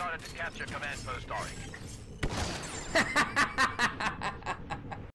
started to capture command post Orange.